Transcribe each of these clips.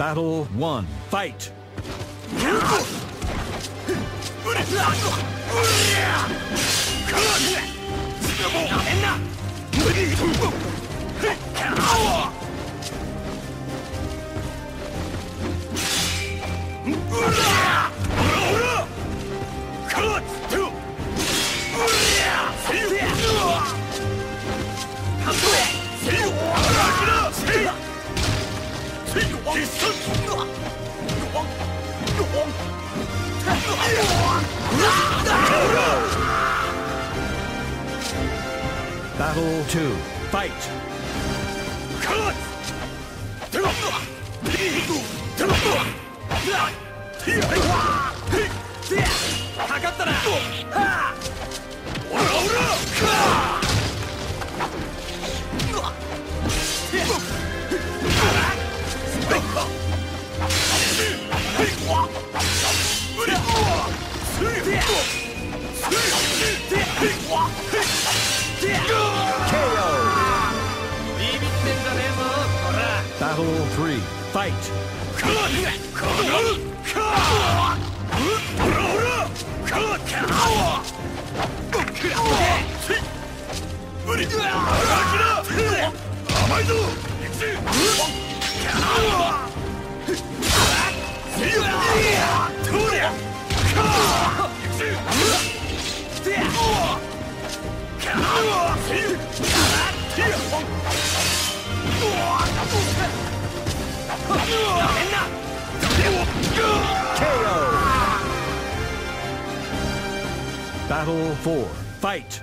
Battle 1. Fight! Battle 2. Fight! かか Battle 3. Fight! 甘 Battle 4. Fight!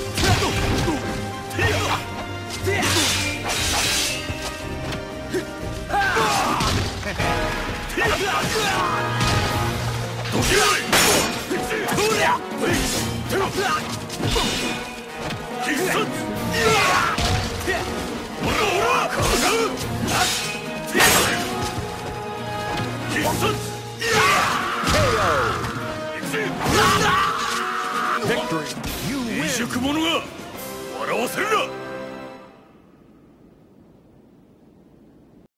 変色者が笑わせるな。